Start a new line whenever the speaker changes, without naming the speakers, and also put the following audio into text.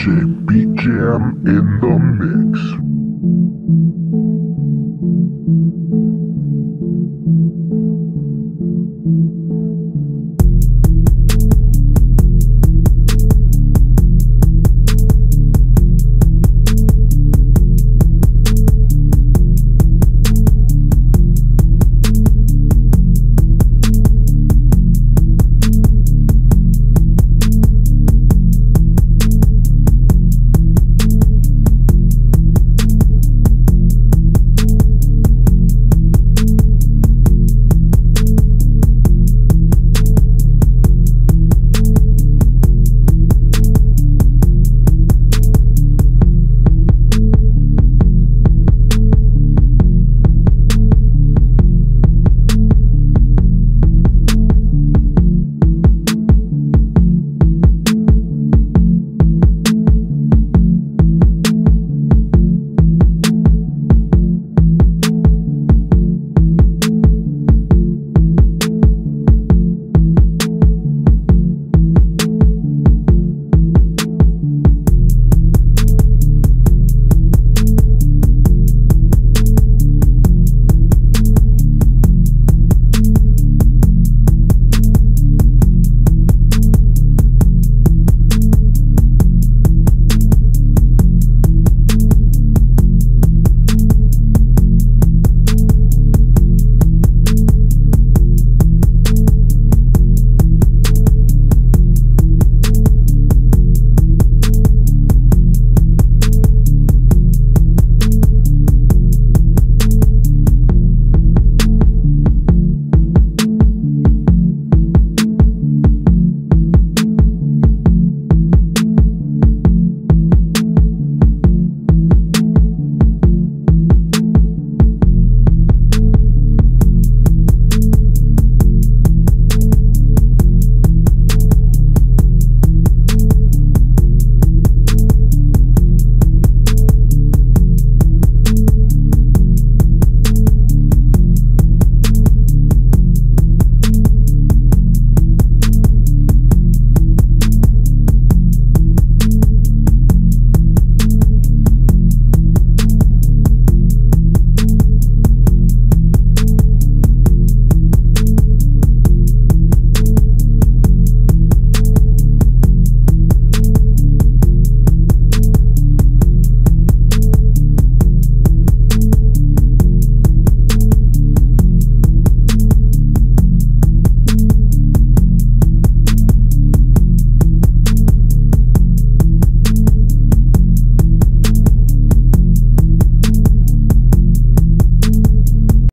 DJ Beat in the.